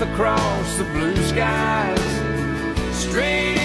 across the blue skies, straight